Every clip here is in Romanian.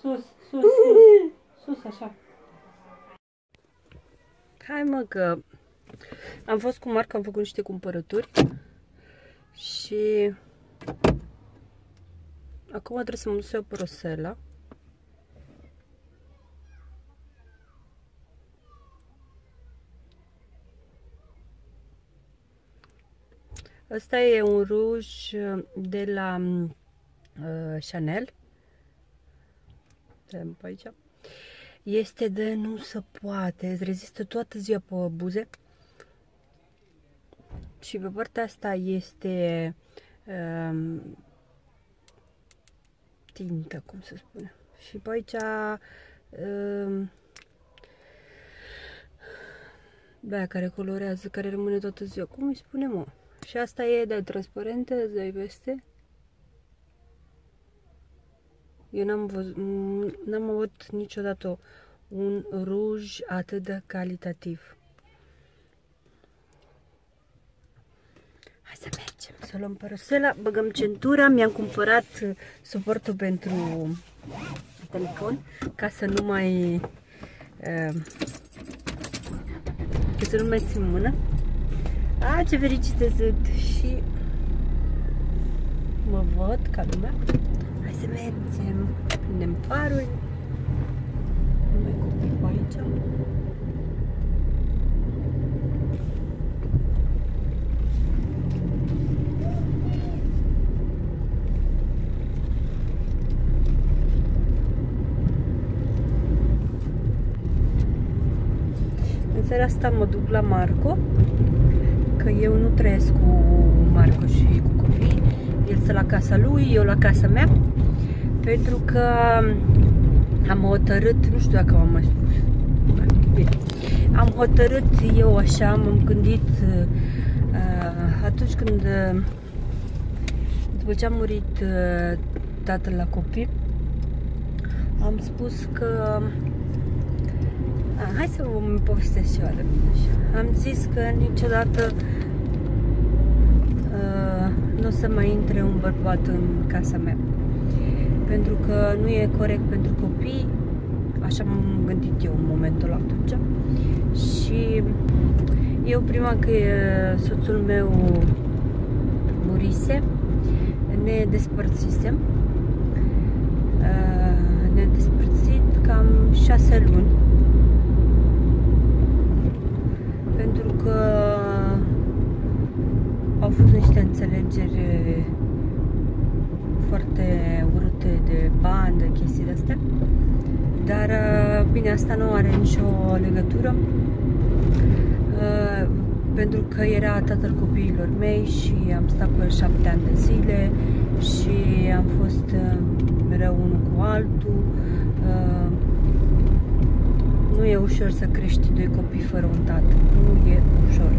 Sus, sus, sus, sus, așa. Hai mă că am fost cu Marc, am făcut niște cumpărături și acum trebuie să mă duc să iau prosela. Asta e un ruj de la uh, Chanel. Stai pe aici. Este de nu se poate. Rezistă toată ziua pe buze. Și pe partea asta este um, tintă, cum să spune. Și pe aici um, Bea care colorează, care rămâne toată ziua. Cum îi spune, mă? Și asta e de transparentă, dai veste. Eu n-am văzut, n-am avut niciodată un ruj atât de calitativ. Hai să mergem, să luăm părăsela, băgăm centura, mi-am cumpărat suportul pentru telefon ca să nu mai uh, ca să nu mai țin mână. A, ce fericită sunt și mă văd ca lumea. Hai să mergem, prindem farul. Nu mai copii pe aici. În seara asta mă duc la Marco că eu nu trăiesc cu Marco și cu copii. El stă la casa lui, eu la casa mea. Pentru că am hotărât, nu știu dacă am mai spus, bine, am hotărât eu așa, m-am gândit uh, atunci când, uh, după ce a murit uh, tatăl la copii, am spus că a, hai să vă povestesc ceva de așa. Am zis că niciodată uh, nu o să mai intre un bărbat în casa mea. Pentru că nu e corect pentru copii. Așa m-am gândit eu în momentul atunci. Și eu prima că soțul meu murise, ne despărțisem. Uh, ne despărțit cam șase luni că au fost niște înțelegeri foarte urâte de bani, de chestii de astea. Dar, bine, asta nu are nicio legătură. Pentru că era tatăl copiilor mei și am stat cu el șapte ani de zile și am fost mereu unul cu altul nu e ușor să crești doi copii fără un tată. Nu e ușor.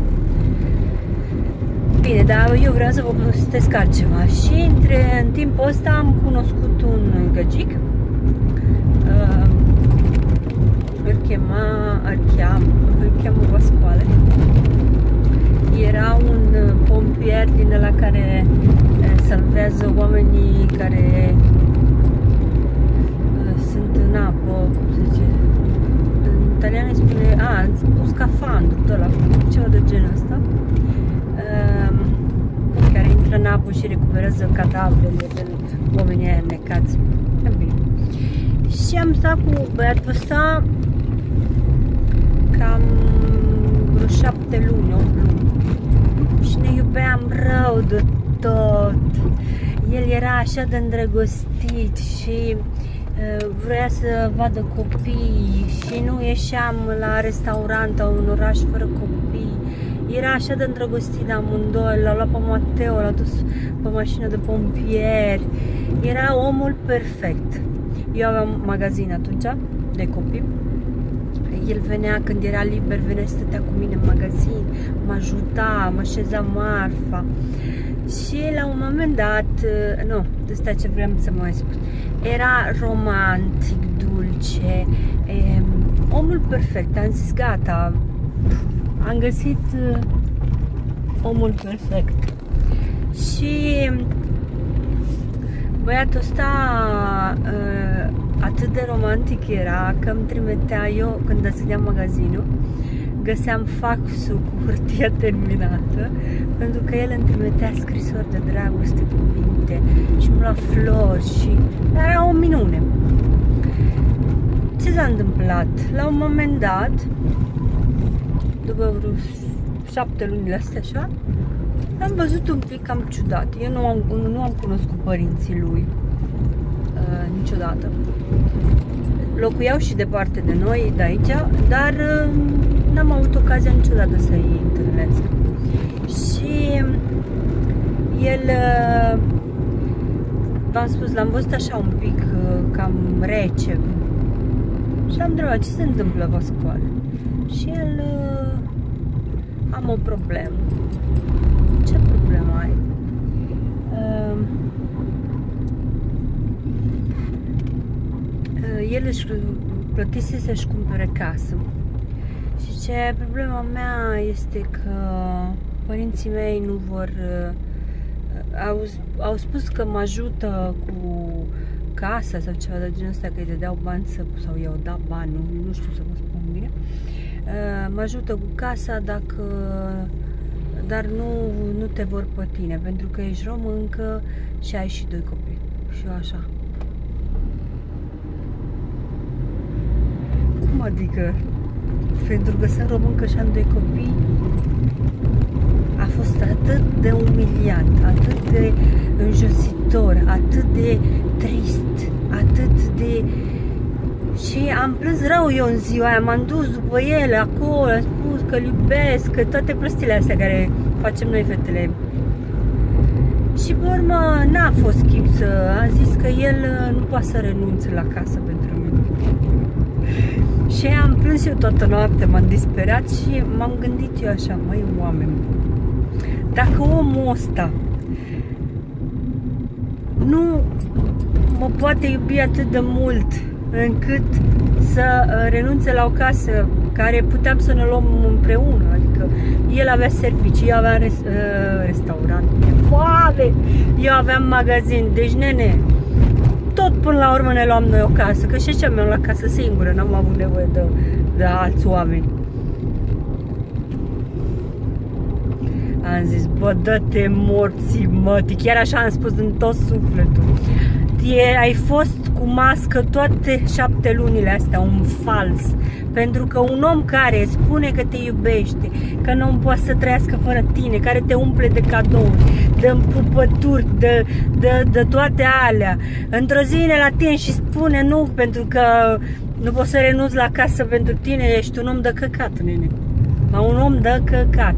Bine, dar eu vreau să vă povestesc altceva. Și între, în timpul ăsta am cunoscut un găgic. Uh, îl chema, îl cheam, îl cheamă Vascoale. Era un pompier din la care uh, salvează oamenii care uh, sunt în apă, cum se zice, italian îi spune, a, un scafandru de la ceva de genul ăsta, um, care intră în apă și recuperează cadavrele de oamenii aia necați. Bine. Și am stat cu băiatul ăsta cam vreo șapte luni, opt luni. Și ne iubeam rău de tot. El era așa de îndrăgostit și Eh, vrea să vadă copii și nu ieșeam la restaurant sau un oraș fără copii. Era așa de îndrăgostit de amândoi, l-a luat pe Mateo, l-a dus pe mașină de pompieri. Era omul perfect. Eu aveam magazin atunci de copii. El venea când era liber, venea să stătea cu mine în magazin, mă ajuta, mă șeza marfa. Și la un moment dat, eh, nu, de asta ce vreau să mai spun, era romantic, dulce, e, omul perfect. Am zis, gata, am găsit uh, omul perfect. Și băiatul ăsta uh, a atât de romantic era că îmi trimitea eu, când deschideam magazinul, găseam faxul cu hârtia terminată, pentru că el îmi trimitea scrisori de dragoste, cuvinte și îmi lua flori și era o minune. Ce s-a întâmplat? La un moment dat, după vreo șapte luni astea așa, am văzut un pic cam ciudat. Eu nu am, nu am cunoscut părinții lui uh, niciodată. Locuiau și departe de noi, de aici, dar uh, n-am avut ocazia niciodată să-i întâlnesc. Și el, uh, v-am spus, l-am văzut așa un pic uh, cam rece. Și am întrebat ce se întâmplă, Pascoale. Și el, uh, am o problemă. Ce problemă ai? Uh, uh, el își plătise să-și cumpere casă. Și ce problema mea este că părinții mei nu vor... Uh, au, au spus că mă ajută cu casa sau ceva de genul ăsta, că îi dădeau bani să, sau i-au dat bani, nu, nu știu să vă spun bine. Uh, mă ajută cu casa dacă dar nu, nu te vor pe tine, pentru că ești româncă și ai și doi copii. Și eu așa. Cum adică? Pentru că sunt româncă și am doi copii, a fost atât de umiliant, atât de înjositor, atât de trist, atât de... Și am plâns rău eu în ziua aia, m-am dus după ele acolo, am spus că iubesc, că toate prostile astea care facem noi fetele. Și pe urmă n-a fost chip să... A zis că el uh, nu poate să renunțe la casă pentru mine. Și am plâns eu toată noaptea, m-am disperat și m-am gândit eu așa, măi oameni, dacă omul ăsta nu mă poate iubi atât de mult încât să uh, renunțe la o casă care puteam să ne luăm împreună, adică el avea servicii, eu aveam res, uh, restaurant, foame, eu aveam magazin, deci nene, tot până la urmă ne luam noi o casă, că și ce mi-am la casă singură, n-am avut nevoie de, de alți oameni. Am zis, bă, dă-te morții, mătii, chiar așa am spus din tot sufletul. E, ai fost cu mască toate șapte lunile astea, un fals. Pentru că un om care spune că te iubește, că nu poate să trăiască fără tine, care te umple de cadouri, de împupături, de, de, de toate alea, într-o zi vine la tine și spune nu, pentru că nu poți să renunți la casă pentru tine, ești un om de căcat, nene. Ma un om de căcat.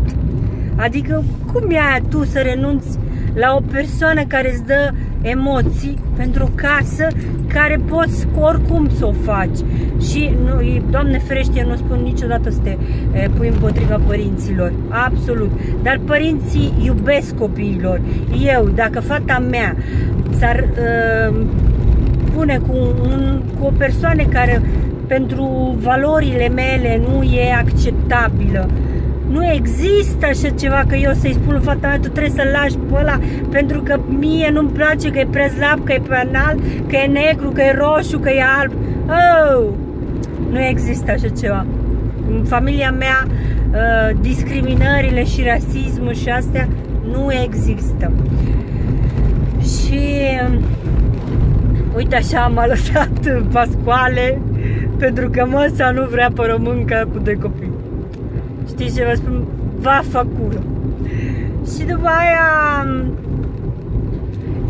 Adică cum e aia tu să renunți la o persoană care îți dă emoții pentru o casă care poți oricum să o faci. Și, nu, Doamne ferește, eu nu spun niciodată să te e, pui împotriva părinților. Absolut. Dar părinții iubesc copiilor. Eu, dacă fata mea s-ar uh, pune cu, un, cu o persoană care pentru valorile mele nu e acceptabilă, nu există așa ceva că eu să-i spun fata mea, tu trebuie să-l lași pe ăla pentru că mie nu-mi place că e prea slab, că e prea înalt, că e negru, că e roșu, că e alb. Oh! Nu există așa ceva. În familia mea, uh, discriminările și rasismul și astea nu există. Și um, uite așa m-a lăsat Pascoale pentru că măsa nu vrea pe româncă cu doi copii. Știți ce vă spun? Va făcut. Și după aia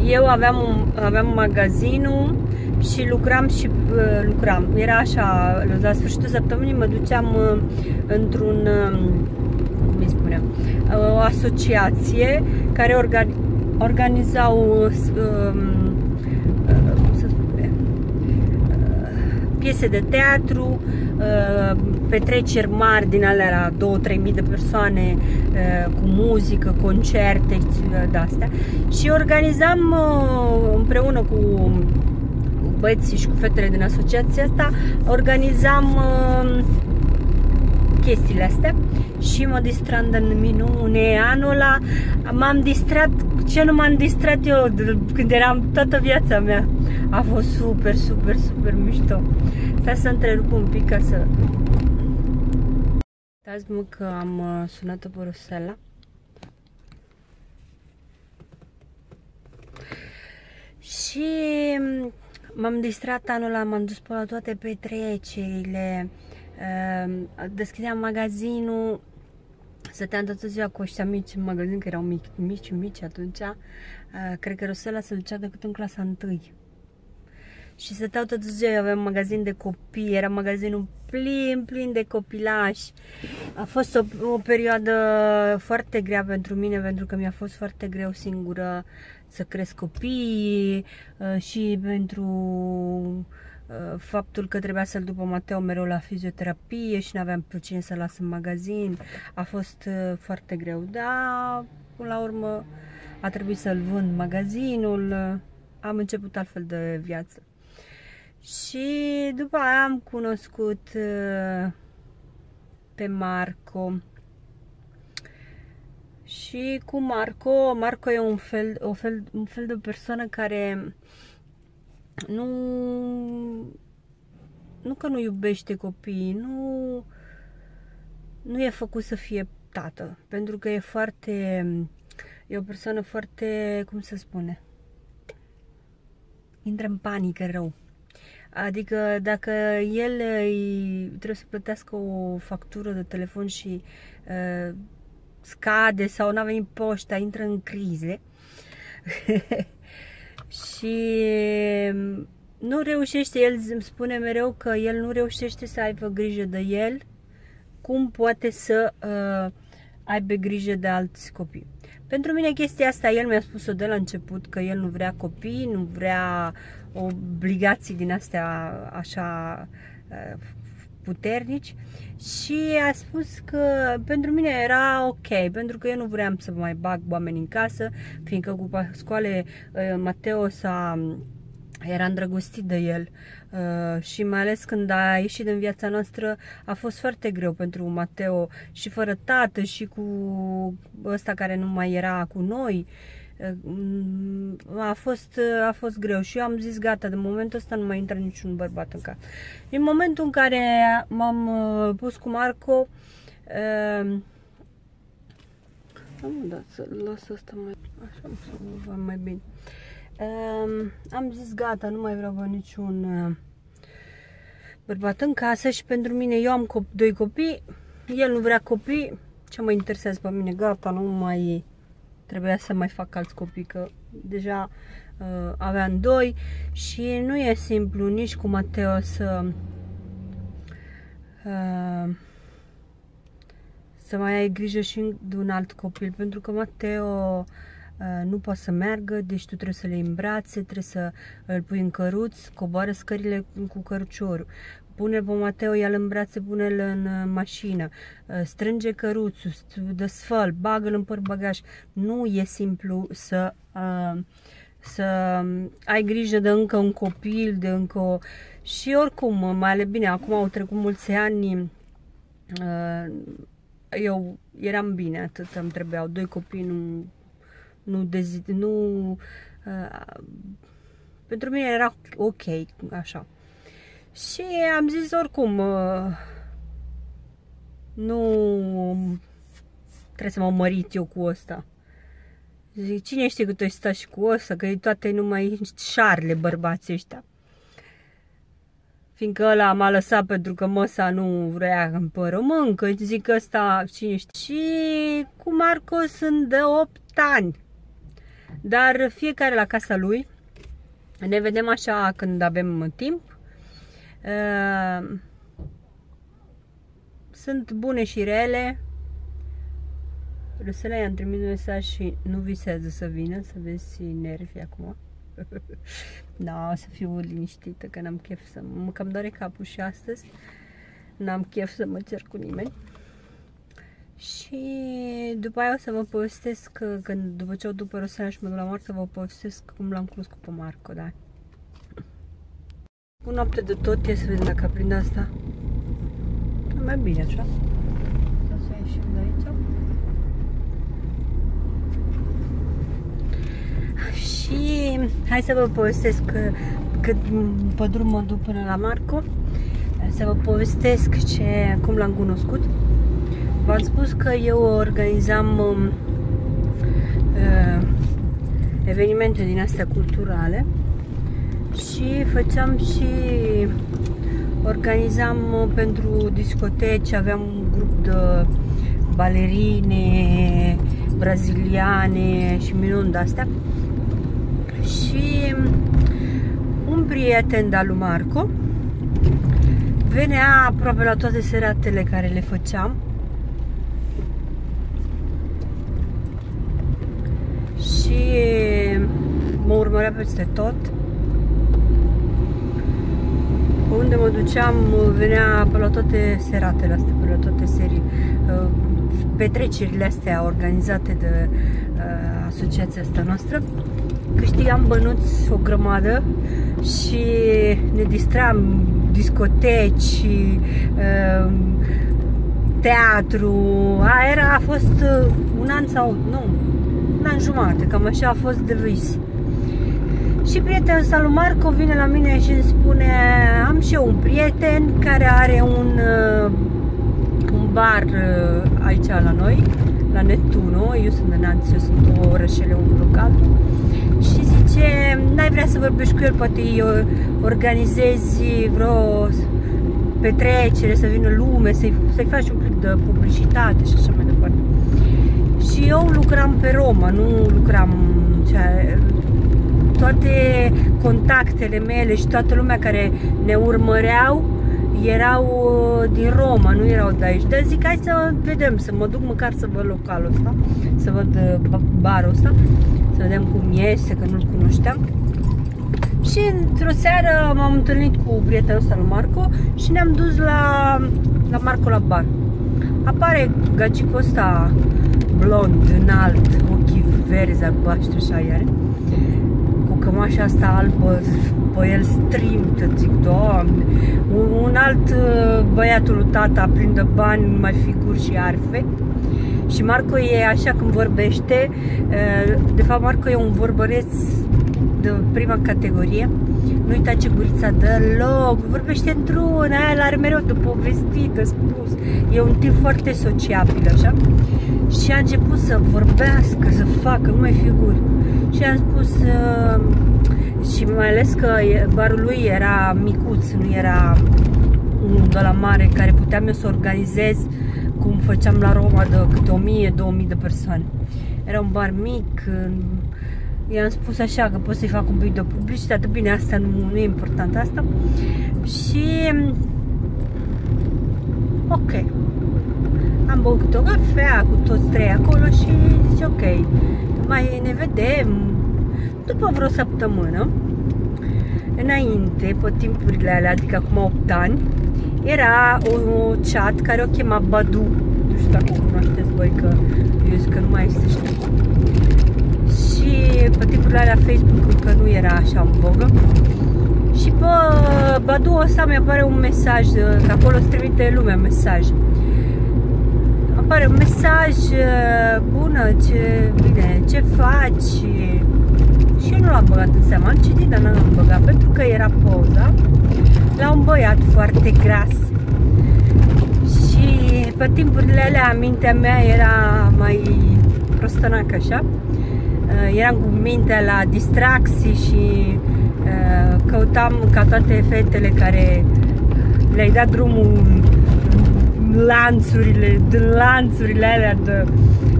eu aveam un, aveam un magazinul și lucram și uh, lucram. Era așa, la sfârșitul săptămânii mă duceam uh, într-un, uh, cum îi spuneam, uh, o asociație care organi organizau uh, uh, cum să spune, uh, piese de teatru, uh, petreceri mari din alea la 2-3 mii de persoane uh, cu muzică, concerte uh, de-astea și organizam uh, împreună cu băieții și cu fetele din asociația asta, organizam chestiile astea și mă distram de minune. Anul ăla m-am distrat, ce nu m-am distrat eu când eram toată viața mea. A fost super, super, super mișto. Stai să întrerup un pic ca să... Stați mă că am uh, sunat-o pe Rosela. Și mm, m-am distrat anul ăla, m-am dus pe la toate petrecerile, ehm, deschideam magazinul, stăteam toată ziua cu ăștia mici în magazin, că erau mici, mici, mici atunci. Eh, cred că Rosela se ducea decât în clasa 1 și stăteau toată ziua, aveam magazin de copii, era magazinul plin, plin de copilași. A fost o, o perioadă foarte grea pentru mine, pentru că mi-a fost foarte greu singură să cresc copiii uh, și pentru uh, faptul că trebuia să-l după Mateo mereu la fizioterapie și nu aveam pe cine să las în magazin. A fost uh, foarte greu, dar până la urmă a trebuit să-l vând magazinul. Am început altfel de viață. Și după aia am cunoscut uh, pe Marco. Și cu Marco, Marco e un fel, o fel, un fel de persoană care nu, nu că nu iubește copiii, nu, nu e făcut să fie tată, pentru că e foarte, e o persoană foarte, cum să spune, intră în panică rău. Adică dacă el trebuie să plătească o factură de telefon și uh, scade sau n-a venit poșta, intră în crize. Și um, nu reușește, el îmi spune mereu că el nu reușește să aibă grijă de el, cum poate să uh, aibă grijă de alți copii. Pentru mine chestia asta, el mi-a spus-o de la început că el nu vrea copii, nu vrea obligații din astea așa uh, puternici și a spus că pentru mine era ok, pentru că eu nu vreau să mai bag oameni în casă, fiindcă cu Pascoale uh, Mateo s-a era îndrăgostit de el uh, și mai ales când a ieșit în viața noastră a fost foarte greu pentru Mateo și fără tată și cu ăsta care nu mai era cu noi uh, a fost, a fost greu și eu am zis gata, de momentul ăsta nu mai intră niciun bărbat în casă. În momentul în care m-am uh, pus cu Marco uh, am dat să las asta mai așa să vă mai bine. Um, am zis gata, nu mai vreau niciun uh, bărbat în casă și pentru mine eu am cop- doi copii, el nu vrea copii, ce mă interesează pe mine, gata, nu mai trebuia să mai fac alți copii, că deja uh, aveam doi și nu e simplu nici cu Mateo să uh, să mai ai grijă și de un alt copil, pentru că Mateo Uh, nu poate să meargă, deci tu trebuie să le îmbrațe, trebuie să îl pui în căruț, coboară scările cu căruciorul. Pune-l pe Mateo, ia-l în brațe, pune-l în uh, mașină, uh, strânge căruțul, dă sfăl, bagă-l în bagaj. Nu e simplu să, să ai grijă de încă un copil, de încă o... Și oricum, mai ales bine, acum au trecut mulți ani, eu eram bine, atât îmi trebuiau doi copii, nu nu, dezi, nu uh, pentru mine era ok, așa. Și am zis oricum, uh, nu trebuie să mă mărit eu cu ăsta. Zic, cine știe cât o sta și cu ăsta, că e toate numai șarle bărbații ăștia. Fiindcă ăla m-a lăsat pentru că măsa nu vrea în părămâncă, zic ăsta, cine știe. Și cu Marco sunt de 8 ani. Dar fiecare la casa lui. Ne vedem așa când avem timp. Uh, sunt bune și rele. Rusela i-am trimis un mesaj și nu visează să vină, să vezi nervi acum. da, o să fiu liniștită, că n-am chef să... Mă cam doare capul și astăzi. N-am chef să mă cer cu nimeni. Și după aia o să vă povestesc, când, după ce o după Rosana și mă duc la moarte, să vă povestesc cum l-am cunoscut pe Marco, da. O noapte de tot, e să vedem dacă aprind asta. Mai bine așa. Să ieșim de aici. Și hai să vă povestesc cât pe drum mă duc până la Marco să vă povestesc ce, cum l-am cunoscut. V-am spus că eu organizam uh, evenimente din astea culturale și făceam și organizam pentru discoteci, aveam un grup de balerine braziliane și minuni de-astea. Și un prieten de lui Marco venea aproape la toate seratele care le făceam și mă urmărea peste tot. Unde mă duceam venea pe la toate seratele astea, pe la toate serii uh, petrecerile astea organizate de uh, asociația asta noastră. Câștigam bănuți o grămadă și ne distram discoteci, uh, teatru, a, era, a fost uh, un an sau, nu, un an jumate, cam așa a fost de vis. Și prietenul ăsta lui Marco vine la mine și îmi spune am și eu un prieten care are un, uh, un bar aici la noi, la Neptuno, eu sunt de Nanț, eu sunt două orășele, un local și zice, n-ai vrea să vorbești cu el, poate eu organizezi vreo petrecere, să vină lume, să-i să faci un pic de publicitate și așa mai departe. Și eu lucram pe Roma, nu lucram cea, toate contactele mele și toată lumea care ne urmăreau erau uh, din Roma, nu erau de aici. Dar zic, hai să vedem, să mă duc măcar să văd localul ăsta, să văd uh, barul ăsta, să vedem cum este, că nu-l cunoșteam. Și într-o seară m-am întâlnit cu prietenul ăsta lui Marco și ne-am dus la, la Marco la bar. Apare gacicul ăsta blond, înalt, ochii verzi, albaștri, așa are cămașa asta albă, pe el stream, zic, doamne. Un, un alt uh, băiatul lui tata prinde bani, mai figuri și arfe. Și Marco e așa când vorbește, uh, de fapt Marco e un vorbăreț de prima categorie. Nu uita ce gurița deloc, vorbește într-un, aia are mereu de povestit, de spus. E un tip foarte sociabil, așa. Și a început să vorbească, să facă numai figuri și am spus uh, și mai ales că barul lui era micuț, nu era unul de la mare care puteam eu să organizez cum făceam la Roma de câte 1000-2000 de persoane. Era un bar mic, i-am spus așa că pot să-i fac un pic de publicitate, bine, asta nu, nu e important asta. Și ok. Am băut o cafea cu toți trei acolo și zice ok, mai ne vedem după vreo săptămână. Înainte, pe timpurile alea, adică acum 8 ani era un chat care o chema Badu. Nu știu dacă o cunoașteți voi că eu zic că nu mai este și și pe timpurile alea Facebook că nu era așa în vogă. Și pe Badu ăsta mi apare un mesaj, că acolo îți trimite lumea mesaj apare un mesaj bună, ce bine, ce faci? Și eu nu l-am băgat în seama, am citit, dar n-am băgat pentru că era poza la un băiat foarte gras. Și pe timpurile alea mintea mea era mai prostănacă așa. Eram cu mintea la distracții și căutam ca toate fetele care le-ai dat drumul lanțurile, din lanțurile alea de...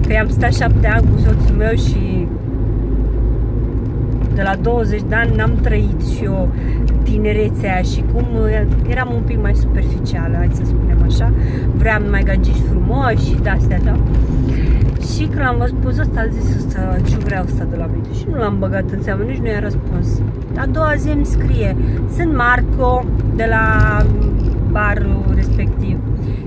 Că am stat șapte ani cu soțul meu și de la 20 de ani n-am trăit și o tinerețea și cum eram un pic mai superficială, hai să spunem așa. Vreau mai gagici frumoși și de-astea, da? Și când am văzut poza asta, a zis ăsta, ce vreau asta de la mine și nu l-am băgat în seamă, nici nu i-a răspuns. A doua zi îmi scrie, sunt Marco de la barul respectiv.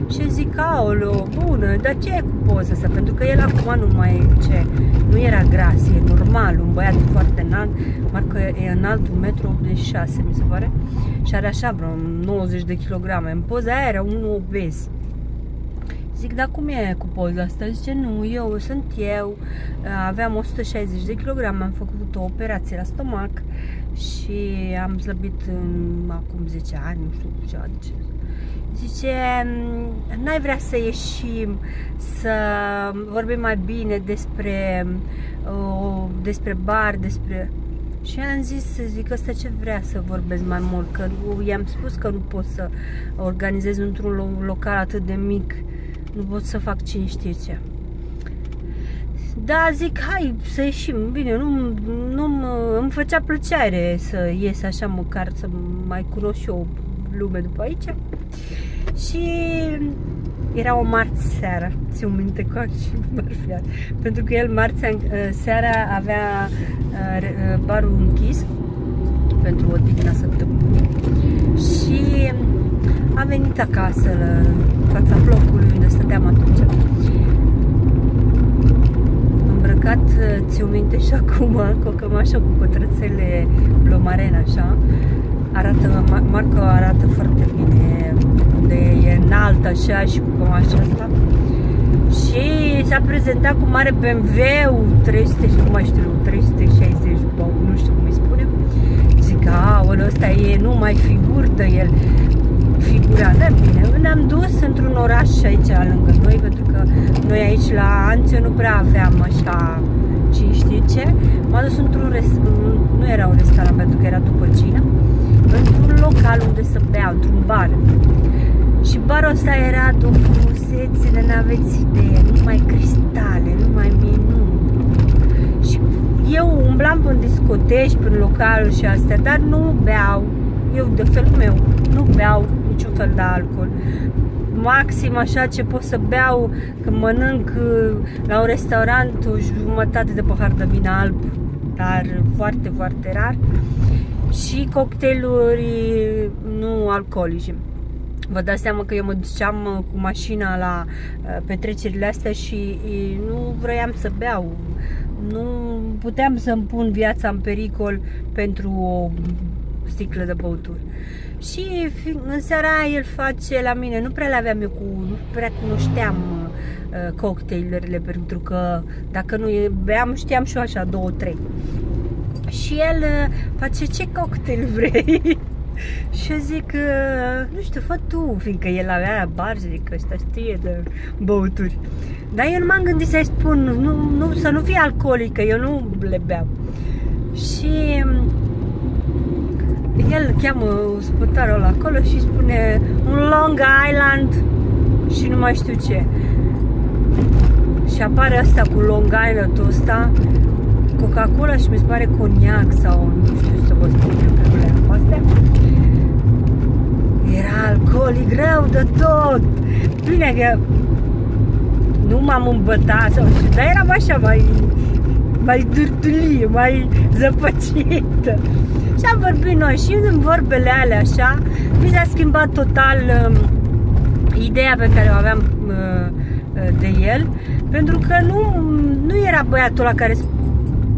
Și zic, aolo, bună, dar ce e cu poza asta? Pentru că el acum nu mai e ce, nu era gras, e normal, un băiat foarte înalt, Marco e înalt 1,86 m, mi se pare, și are așa vreo 90 de kilograme. În poza aia era unul obez. Zic, dar cum e cu poza asta? Zice, nu, eu sunt eu, aveam 160 de kg, am făcut o operație la stomac și am slăbit în, acum 10 ani, nu știu ce adice. Zice, n-ai vrea să ieșim, să vorbim mai bine despre, uh, despre bar, despre... Și am zis să zic ăsta ce vrea să vorbesc mai mult, că i-am spus că nu pot să organizez într-un local atât de mic, nu pot să fac cine știe ce. Da, zic, hai să ieșim, bine, nu, nu îmi făcea plăcere să ies așa măcar să mai cunosc și o lume după aici. Și era o marți seara, ți-o minte cu și marfiat. Pentru că el marți uh, seara avea uh, uh, barul închis pentru o digna săptămânii și a venit acasă la fața blocului unde stăteam atunci. Îmbrăcat, ți-o minte și acum, cu o cămașă cu pătrățele blomaren așa. Arată, Marco arată foarte bine unde e înalt așa și cu cămașa asta. Și s-a prezentat cu mare BMW 300, nu mai știu, 360, nu știu cum îi spune. Zic, aoleu, ăsta e numai figurtă el figura. Da, bine, ne-am dus într-un oraș aici lângă noi, pentru că noi aici la Anțio nu prea aveam așa cine știe ce. M-am dus într-un restaurant, nu era un restaurant pentru că era după cină, într-un local unde să bea, într-un bar. Și barul ăsta era de o frumusețe de n-aveți idee, numai cristale, numai minuni. Și eu umblam în discoteci, prin localul și astea, dar nu beau. Eu, de felul meu, nu beau niciun fel de alcool. Maxim așa ce pot să beau când mănânc uh, la un restaurant o jumătate de pahar de vin alb, dar foarte, foarte rar. Și cocktailuri nu alcoolice. Vă dați seama că eu mă duceam uh, cu mașina la uh, petrecerile astea și nu vroiam să beau. Nu puteam să-mi pun viața în pericol pentru o sticlă de băuturi. Și în seara el face la mine, nu prea le aveam eu cu, nu prea cunoșteam uh, cocktailurile pentru că dacă nu beam știam și eu așa două, trei. Și el uh, face ce cocktail vrei? și eu zic, uh, nu știu, fă tu, fiindcă el avea bar, zic că ăsta știe de băuturi. Dar eu nu m-am gândit să-i spun, nu, nu, să nu fie alcoolică, eu nu le beau. Și el cheamă spătarul ăla acolo și spune un Long Island și nu mai știu ce. Și apare asta cu Long Island ăsta, Coca-Cola și mi se pare coniac sau nu știu să vă spun eu că nu le am astea. Era alcoolic greu de tot. Bine că nu m-am îmbătat sau știu, dar eram așa mai mai durtulie, mai zăpăcită. Și am vorbit noi și în vorbele alea așa, mi s-a schimbat total uh, ideea pe care o aveam uh, uh, de el, pentru că nu, nu era băiatul la care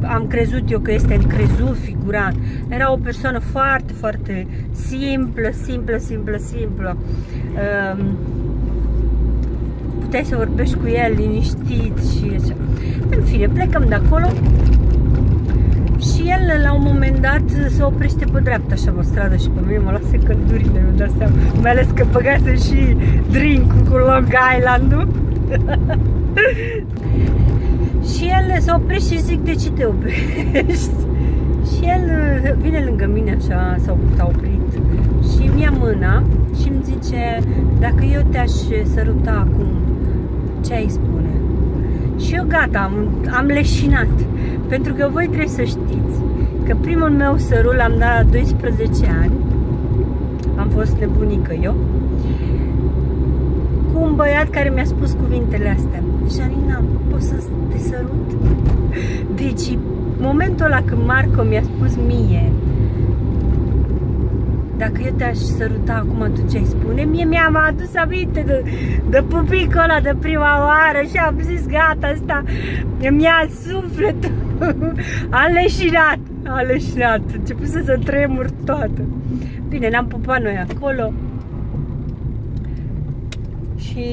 am crezut eu că este încrezut, figurant. Era o persoană foarte, foarte simplă, simplă, simplă, simplă. Uh, puteai să vorbești cu el liniștit și așa. În fine, plecăm de acolo și el la un moment dat se oprește pe dreapta așa pe stradă și pe mine mă lasă căldurile, nu dau seama. Mai ales că băgase și drink cu Long Island-ul. și el se oprește și zic, de ce te oprești? și el vine lângă mine așa, s-a oprit și mi-a mâna și îmi zice, dacă eu te-aș săruta acum, ce ai spune? Și eu gata, am, am leșinat. Pentru că voi trebuie să știți că primul meu sărul l-am dat la 12 ani. Am fost nebunică eu. Cu un băiat care mi-a spus cuvintele astea. Janina, poți să te sărut? Deci, momentul ăla când Marco mi-a spus mie dacă eu te-aș săruta acum, tu ce-ai spune? Mie mi-am adus aminte de, de pupicul ăla de prima oară și am zis, gata, asta mi-a suflet. am leșinat, am leșinat. Început să se tremur toată. Bine, ne-am pupat noi acolo. Și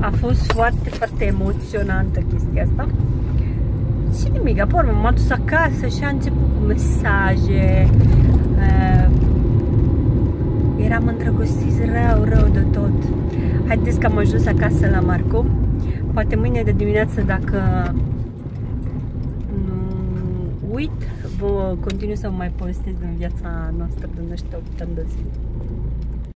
a fost foarte, foarte emoționantă chestia asta. Și nimic, apoi m-am dus acasă și a început cu mesaje. Uh, eram îndrăgostiți rău, rău de tot. Haideți că am ajuns acasă la Marco. Poate mâine de dimineață, dacă nu uit, vă continui să vă mai povestesc din viața noastră de niște 8 ani de zi.